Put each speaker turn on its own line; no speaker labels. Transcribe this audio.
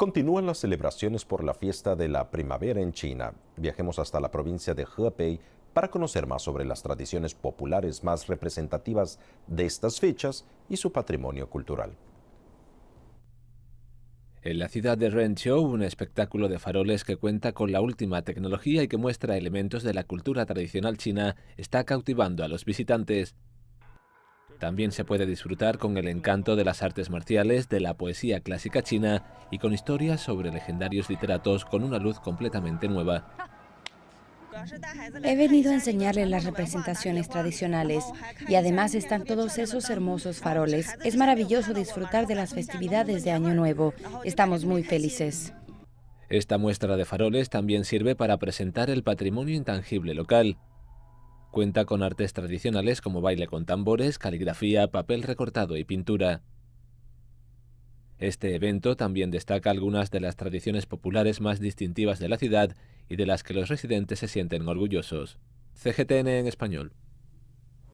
Continúan las celebraciones por la fiesta de la primavera en China. Viajemos hasta la provincia de Hebei para conocer más sobre las tradiciones populares más representativas de estas fechas y su patrimonio cultural.
En la ciudad de Renzhou, un espectáculo de faroles que cuenta con la última tecnología y que muestra elementos de la cultura tradicional china está cautivando a los visitantes. También se puede disfrutar con el encanto de las artes marciales, de la poesía clásica china y con historias sobre legendarios literatos con una luz completamente nueva.
He venido a enseñarles las representaciones tradicionales y además están todos esos hermosos faroles. Es maravilloso disfrutar de las festividades de Año Nuevo. Estamos muy felices.
Esta muestra de faroles también sirve para presentar el patrimonio intangible local. Cuenta con artes tradicionales como baile con tambores, caligrafía, papel recortado y pintura. Este evento también destaca algunas de las tradiciones populares más distintivas de la ciudad y de las que los residentes se sienten orgullosos. CGTN en español.